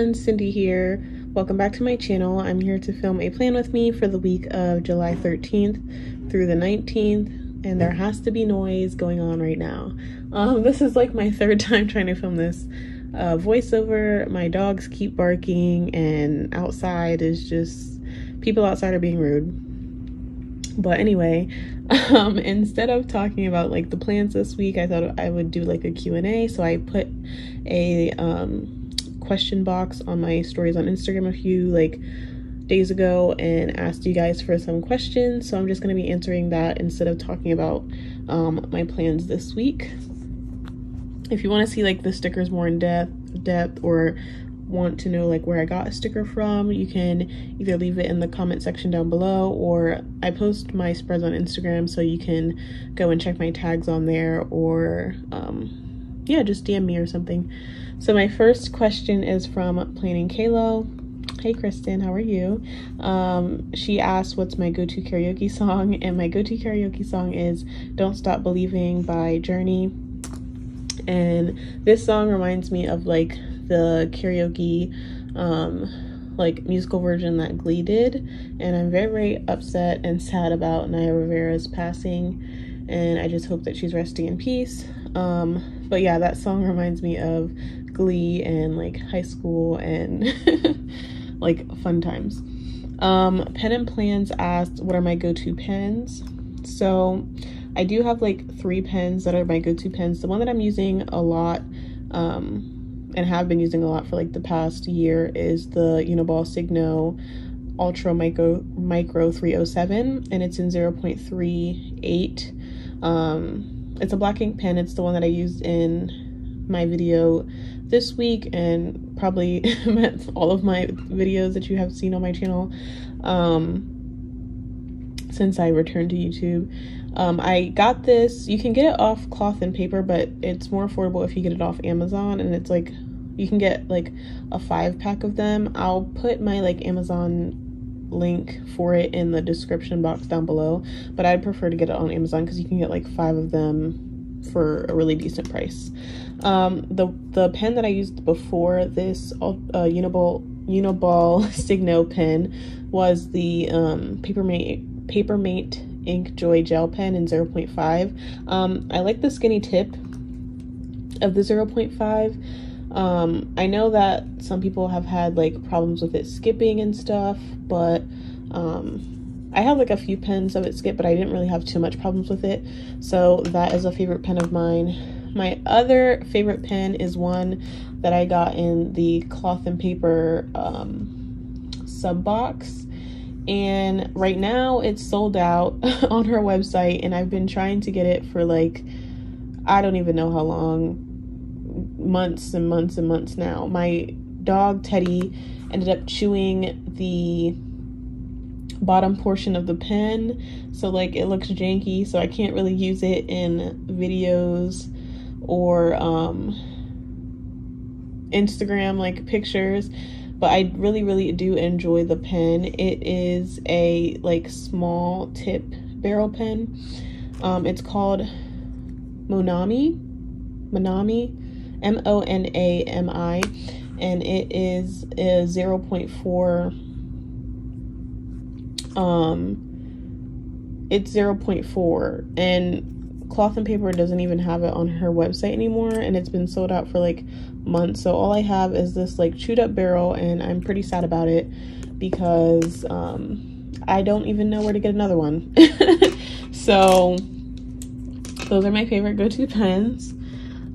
everyone, Cindy here. Welcome back to my channel. I'm here to film a plan with me for the week of July 13th through the 19th, and there has to be noise going on right now. Um, this is like my third time trying to film this uh, voiceover. My dogs keep barking, and outside is just people outside are being rude. But anyway, um, instead of talking about like the plans this week, I thought I would do like a Q&A. So I put a um, question box on my stories on Instagram a few like days ago and asked you guys for some questions. So I'm just going to be answering that instead of talking about um, my plans this week. If you want to see like the stickers more in depth, depth or want to know like where I got a sticker from, you can either leave it in the comment section down below or I post my spreads on Instagram so you can go and check my tags on there or um, yeah, just DM me or something. So my first question is from Planning Kalo. Hey Kristen, how are you? Um, she asked what's my go-to karaoke song and my go-to karaoke song is Don't Stop Believing by Journey. And this song reminds me of like the karaoke um, like musical version that Glee did, and I'm very very upset and sad about Naya Rivera's passing, and I just hope that she's resting in peace. Um, but yeah, that song reminds me of Glee and like high school and like fun times. Um, Pen and Plans asked, "What are my go-to pens?" So I do have like three pens that are my go-to pens. The one that I'm using a lot um, and have been using a lot for like the past year is the Uniball Signo Ultra Micro Micro 307 and it's in 0.38. Um, it's a black ink pen. It's the one that I used in my video this week and probably all of my videos that you have seen on my channel um, since I returned to YouTube. Um, I got this, you can get it off cloth and paper, but it's more affordable if you get it off Amazon and it's like, you can get like a five pack of them. I'll put my like Amazon link for it in the description box down below, but I'd prefer to get it on Amazon because you can get like five of them for a really decent price. Um, the the pen that I used before this uh, Uniball Uniball Signo pen was the um, Papermate Papermate Ink Joy Gel Pen in 0.5. Um, I like the skinny tip of the 0.5. Um, I know that some people have had like problems with it skipping and stuff, but um, I have like a few pens of it skip, but I didn't really have too much problems with it. So that is a favorite pen of mine. My other favorite pen is one that I got in the cloth and paper um, sub box and right now it's sold out on her website and I've been trying to get it for like I don't even know how long months and months and months now. My dog Teddy ended up chewing the bottom portion of the pen so like it looks janky so I can't really use it in videos or um Instagram like pictures but I really, really do enjoy the pen. It is a like small tip barrel pen. Um, it's called Monami, Monami, M-O-N-A-M-I, and it is a 0.4, um, it's 0.4, and cloth and paper doesn't even have it on her website anymore and it's been sold out for like months. So all i have is this like chewed up barrel and i'm pretty sad about it because um i don't even know where to get another one. So those are my favorite go-to pens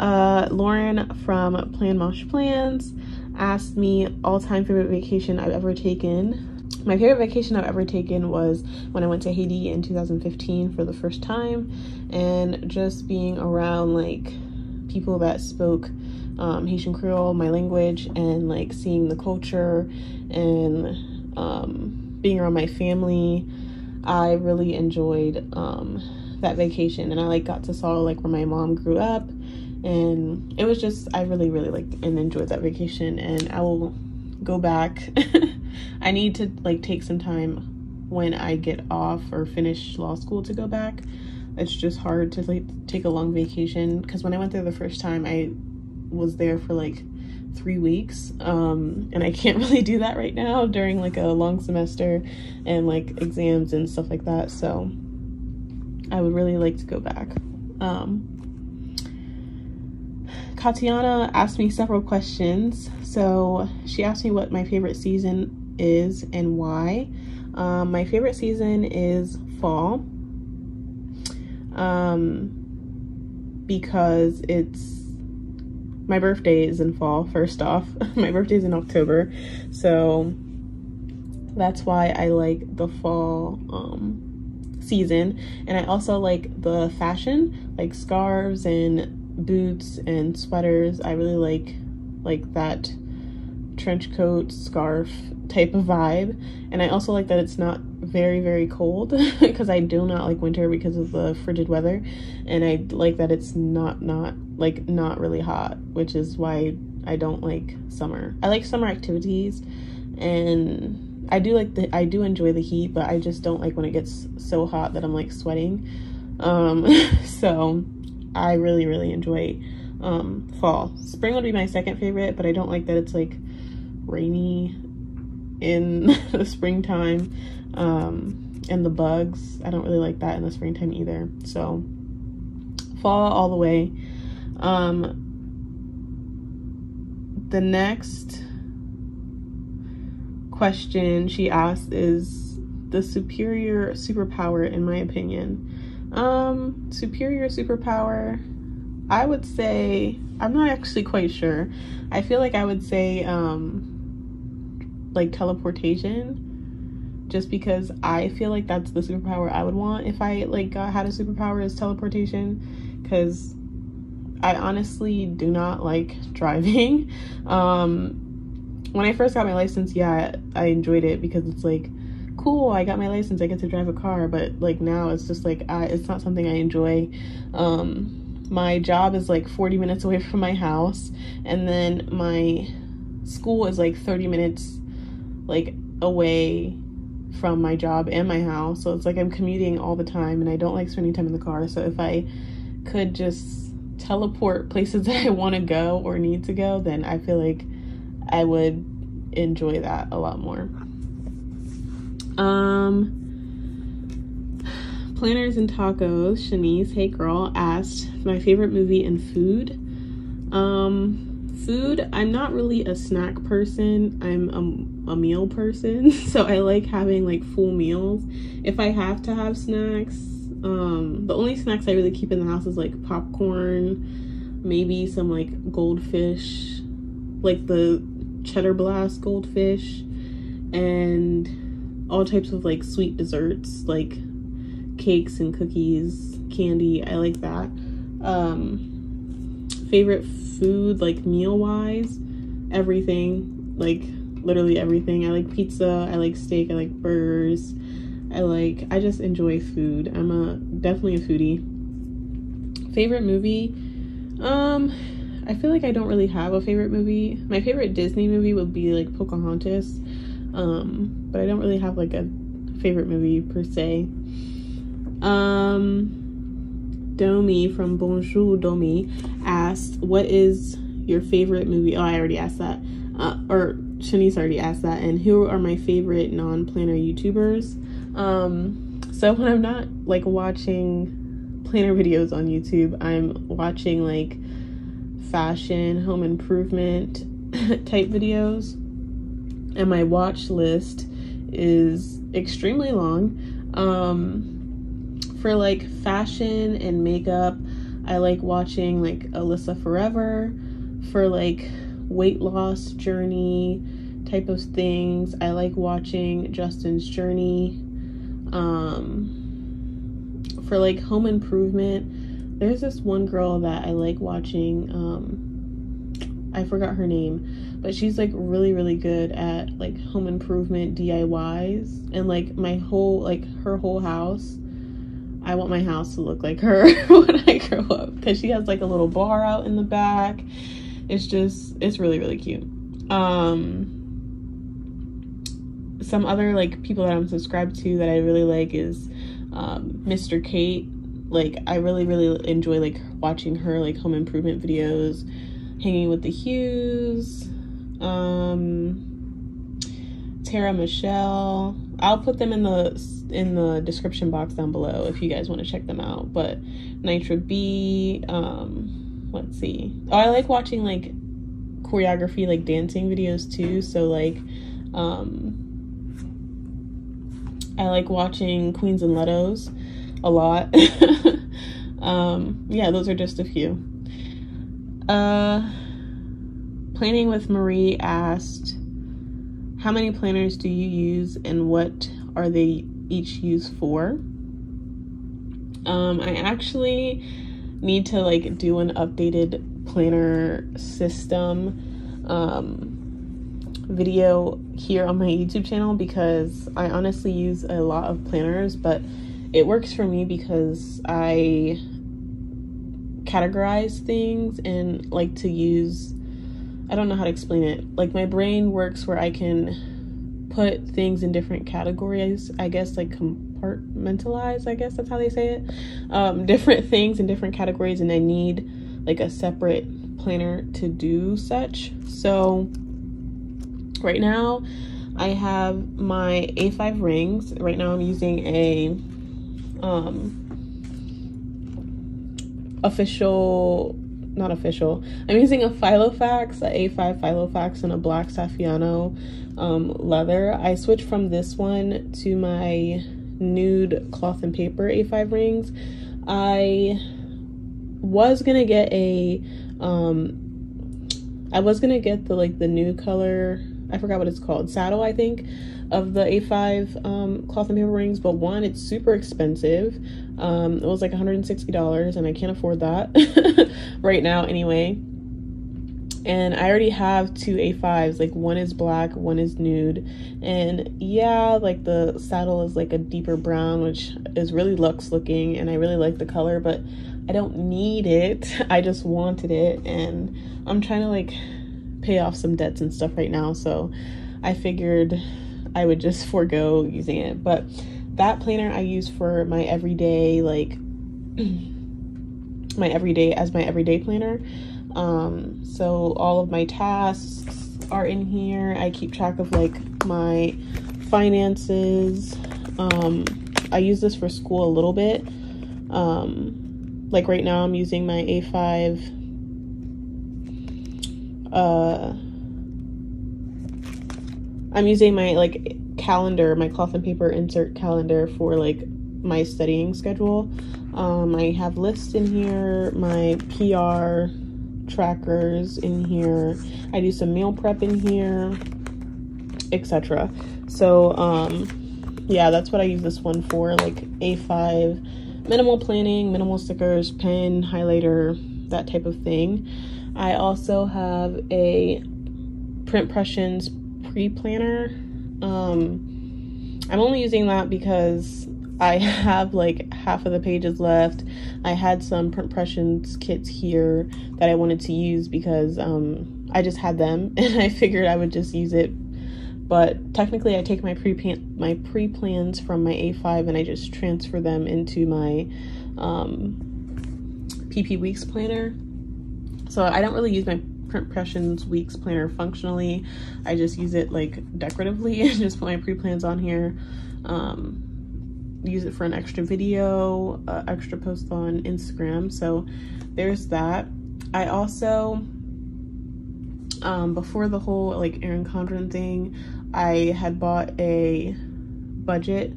uh lauren from plan mosh plans asked me all-time favorite vacation i've ever taken my favorite vacation I've ever taken was when I went to Haiti in 2015 for the first time, and just being around like people that spoke um, Haitian Creole, my language, and like seeing the culture and um, being around my family. I really enjoyed um, that vacation, and I like got to saw like where my mom grew up, and it was just I really really liked and enjoyed that vacation, and I will go back. I need to like take some time when I get off or finish law school to go back. It's just hard to like take a long vacation. Because when I went there the first time, I was there for like three weeks. Um, and i can't really do that right now during like a long semester and like exams and stuff like that. So i would really like to go back. Um, Katiana asked me several questions. So she asked me what my favorite season is and why. Um, my favorite season is fall um, because it's my birthday is in fall, first off. my birthday is in October. So that's why I like the fall um, season. And I also like the fashion, like scarves and boots and sweaters. I really like like that trench coat, scarf type of vibe. And I also like that it's not very, very cold because I do not like winter because of the frigid weather. And I like that it's not, not like not really hot, which is why I don't like summer. I like summer activities and I do like the, I do enjoy the heat, but I just don't like when it gets so hot that I'm like sweating. Um, so I really, really enjoy um, fall. Spring would be my second favorite, but I don't like that it's like rainy in the springtime. Um, and the bugs, I don't really like that in the springtime either. So fall all the way. Um, the next question she asked is the superior superpower in my opinion. Um, superior superpower, I would say, I'm not actually quite sure. I feel like I would say, um, like teleportation, just because I feel like that's the superpower I would want if I like got, had a superpower is teleportation, because I honestly do not like driving. Um, when I first got my license, yeah, I enjoyed it because it's like cool i got my license i get to drive a car but like now it's just like I, it's not something i enjoy. Um my job is like 40 minutes away from my house and then my school is like 30 minutes like away from my job and my house so it's like i'm commuting all the time and i don't like spending time in the car so if i could just teleport places that i want to go or need to go then i feel like i would enjoy that a lot more um, Planners and Tacos, Shanice, hey girl, asked my favorite movie and food. Um, food, I'm not really a snack person. I'm a, a meal person. So I like having like full meals. If I have to have snacks, um, the only snacks I really keep in the house is like popcorn, maybe some like goldfish, like the cheddar blast goldfish, and all types of like sweet desserts, like cakes and cookies, candy. I like that. Um, favorite food, like meal wise, everything, like literally everything. I like pizza, I like steak, I like burgers. I like, I just enjoy food. I'm a definitely a foodie. Favorite movie? Um, I feel like I don't really have a favorite movie. My favorite Disney movie would be like Pocahontas. Um, but I don't really have like a favorite movie per se. Um, Domi from Bonjour Domi asked, "What is your favorite movie?" Oh, I already asked that. Uh, or Shanice already asked that. And who are my favorite non-planner YouTubers? Um, so when I'm not like watching planner videos on YouTube, I'm watching like fashion, home improvement type videos and my watch list is extremely long. Um, for like fashion and makeup, I like watching like Alyssa Forever. For like weight loss journey type of things, I like watching Justin's Journey. Um, for like home improvement, there's this one girl that I like watching. Um, I forgot her name, but she's like really really good at like home improvement DIYs and like my whole like her whole house. I want my house to look like her when I grow up because she has like a little bar out in the back. It's just it's really really cute. Um some other like people that I'm subscribed to that I really like is um, Mr. Kate. Like I really really enjoy like watching her like home improvement videos Hanging with the Hughes, um, Tara Michelle. I'll put them in the in the description box down below if you guys want to check them out. But Nitra B, um, let's see. Oh, I like watching like choreography, like dancing videos too. So like, um, I like watching Queens and Letos a lot. um, yeah, those are just a few. Uh, planning with Marie asked, how many planners do you use and what are they each used for? Um, I actually need to like do an updated planner system um, video here on my YouTube channel because I honestly use a lot of planners, but it works for me because I categorize things and like to use I don't know how to explain it. Like my brain works where I can put things in different categories. I guess like compartmentalize. I guess that's how they say it. Um, different things in different categories, and I need like a separate planner to do such. So right now, I have my A5 rings. Right now, I'm using a um, official not official. I'm using a Filofax, a A5 Filofax and a black Saffiano um, leather. I switched from this one to my nude cloth and paper A5 rings. I was gonna get a, um, I was gonna get the like the new color, I forgot what it's called, saddle I think, of the A5 um, cloth and paper rings, but one, it's super expensive. Um, it was like $160 and I can't afford that right now anyway. And I already have two A5s, like one is black, one is nude. And yeah, like the saddle is like a deeper brown, which is really luxe looking and I really like the color, but I don't need it. I just wanted it and I'm trying to like pay off some debts and stuff right now. So I figured I would just forego using it. But that planner I use for my everyday, like my everyday as my everyday planner. Um, so all of my tasks are in here. I keep track of like my finances. Um, I use this for school a little bit. Um, like right now I'm using my A5 uh I'm using my like calendar, my cloth and paper insert calendar for like my studying schedule. Um, I have lists in here, my PR trackers in here. I do some meal prep in here, etc. So, um, yeah, that's what I use this one for, like A5 minimal planning, minimal stickers, pen, highlighter, that type of thing. I also have a Printpressions pre-planner. Um, I'm only using that because I have like half of the pages left. I had some Printpressions kits here that I wanted to use because um, I just had them and I figured I would just use it. But technically, I take my pre my pre plans from my A5 and I just transfer them into my um, PP Weeks planner. So I don't really use my Printpressions Weeks planner functionally. I just use it like decoratively and just put my pre-plans on here. Um, use it for an extra video, uh, extra post on Instagram. So there's that. I also, um, before the whole like Erin Condren thing, I had bought a budget,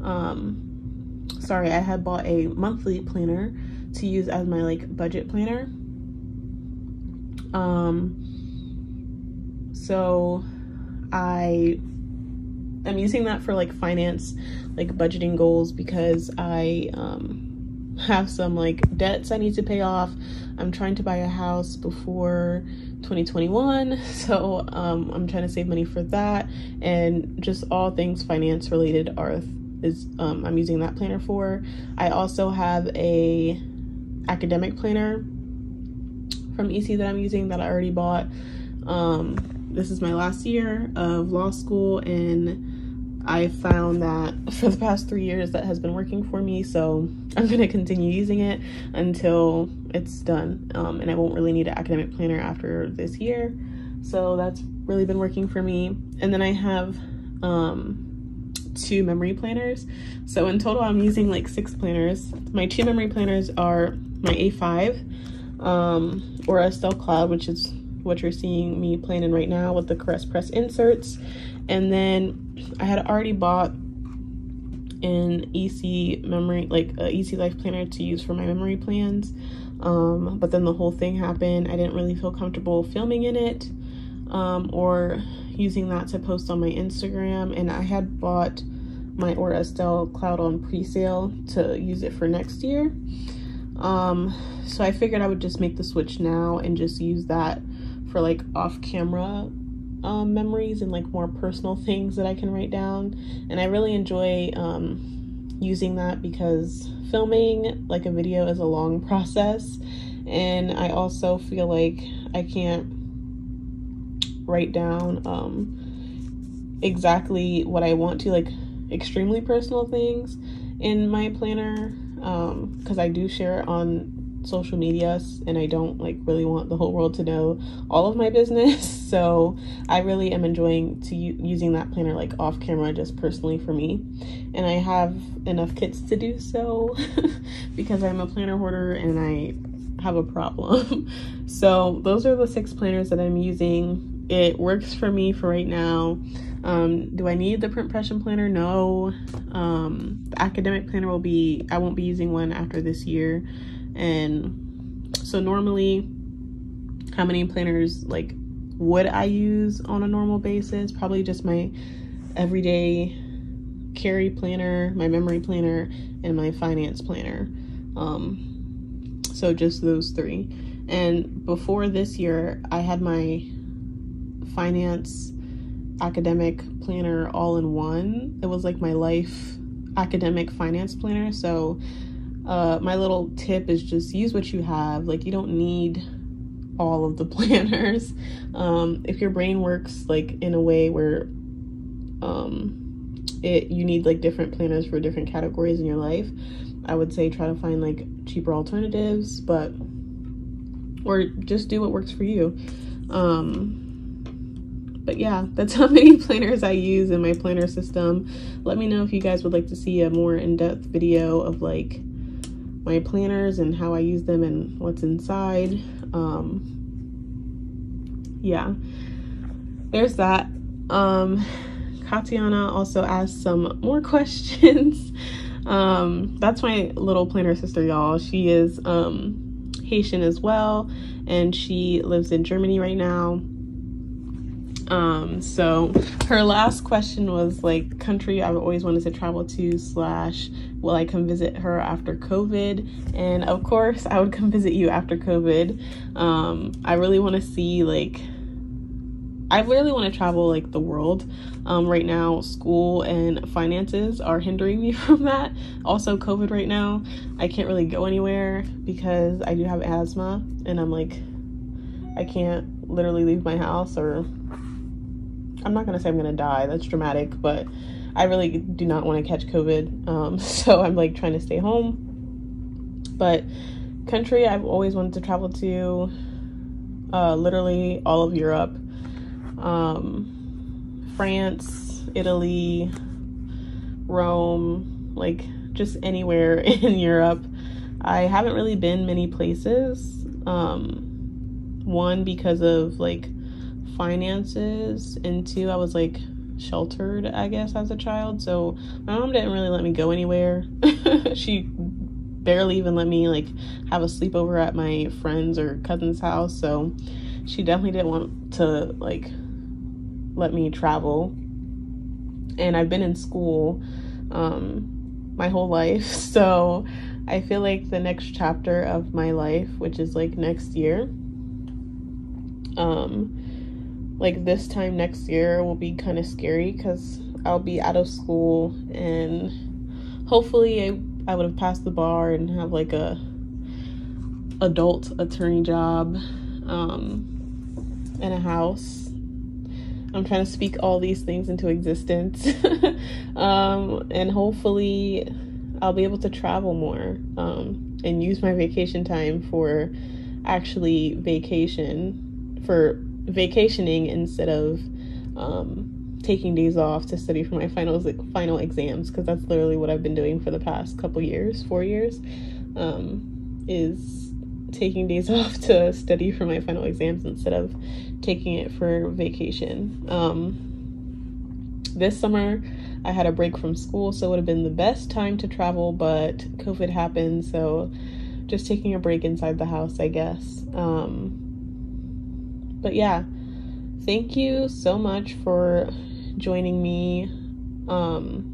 um, sorry, I had bought a monthly planner to use as my like budget planner. Um, so I am using that for like finance, like budgeting goals because I um, have some like debts I need to pay off. I'm trying to buy a house before 2021 so um, I'm trying to save money for that and just all things finance related are is um, I'm using that planner for. I also have a academic planner from EC that I'm using that I already bought. Um, this is my last year of law school and I found that for the past three years that has been working for me so I'm going to continue using it until it's done um, and I won't really need an academic planner after this year. So that's really been working for me. And then I have um, two memory planners. So in total, I'm using like six planners. My two memory planners are my A5 um, Aura Estelle Cloud, which is what you're seeing me planning right now with the Caress Press inserts. And then I had already bought an EC memory, like a EC Life planner to use for my memory plans. Um, but then the whole thing happened. I didn't really feel comfortable filming in it um, or using that to post on my Instagram. And I had bought my Aura Estelle Cloud on pre-sale to use it for next year. Um, so I figured I would just make the switch now and just use that for like off-camera um, memories and like more personal things that I can write down. And I really enjoy um, using that because filming like a video is a long process. And I also feel like I can't write down um, exactly what I want to, like extremely personal things in my planner because um, I do share it on social media and I don't like really want the whole world to know all of my business. So I really am enjoying to using that planner like off camera just personally for me. And I have enough kits to do so because I'm a planner hoarder and I have a problem. so those are the six planners that I'm using. It works for me for right now. Um, do I need the print impression planner? No. Um, the academic planner will be, I won't be using one after this year. And so normally, how many planners like would I use on a normal basis? Probably just my everyday carry planner, my memory planner, and my finance planner. Um, so just those three. And before this year, I had my finance academic planner all in one. It was like my life academic finance planner. So uh, my little tip is just use what you have. Like you don't need all of the planners. Um, if your brain works like in a way where um, it you need like different planners for different categories in your life, I would say try to find like cheaper alternatives, but or just do what works for you. Um, but yeah, that's how many planners I use in my planner system. Let me know if you guys would like to see a more in-depth video of like my planners and how I use them and what's inside. Um, yeah, there's that. Um, Katiana also asked some more questions. um, that's my little planner sister, y'all. She is um, Haitian as well, and she lives in Germany right now. Um, so her last question was like country I've always wanted to travel to slash will I come visit her after COVID? And of course I would come visit you after COVID. Um, I really want to see like I really want to travel like the world. Um, right now, school and finances are hindering me from that. Also, COVID right now, I can't really go anywhere because I do have asthma and I'm like, I can't literally leave my house or I'm not gonna say I'm gonna die. That's dramatic, but I really do not want to catch COVID. Um, so I'm like trying to stay home. But country I've always wanted to travel to, uh, literally all of Europe, um, France, Italy, Rome, like just anywhere in Europe. I haven't really been many places. Um, one because of like finances and two i was like sheltered i guess as a child. So my mom didn't really let me go anywhere. She barely even let me like have a sleepover at my friend's or cousin's house. So she definitely didn't want to like let me travel. And i've been in school um my whole life. So i feel like the next chapter of my life which is like next year um like this time next year will be kind of scary because I'll be out of school and hopefully I, I would have passed the bar and have like a adult attorney job um, in a house. I'm trying to speak all these things into existence. um, and hopefully I'll be able to travel more um, and use my vacation time for actually vacation, for vacationing instead of um, taking days off to study for my final final exams because that's literally what I've been doing for the past couple years, four years, um, is taking days off to study for my final exams instead of taking it for vacation. Um, this summer, I had a break from school, so it would have been the best time to travel, but COVID happened, so just taking a break inside the house, I guess. Um, but yeah, thank you so much for joining me um,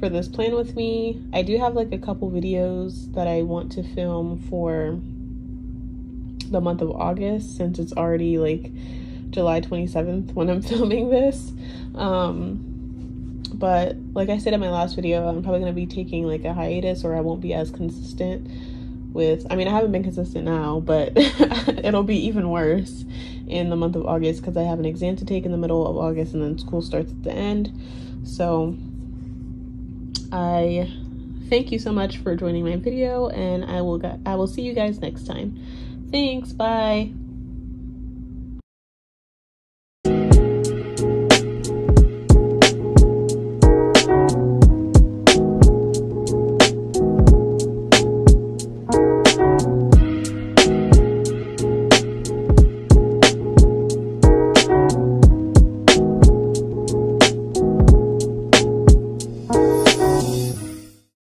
for this plan with me. I do have like a couple videos that I want to film for the month of August since it's already like July 27th when I'm filming this. Um, but like I said in my last video, I'm probably going to be taking like a hiatus or I won't be as consistent with I mean I haven't been consistent now, but it'll be even worse in the month of August because I have an exam to take in the middle of August and then school starts at the end. So I thank you so much for joining my video and I will I will see you guys next time. Thanks. Bye.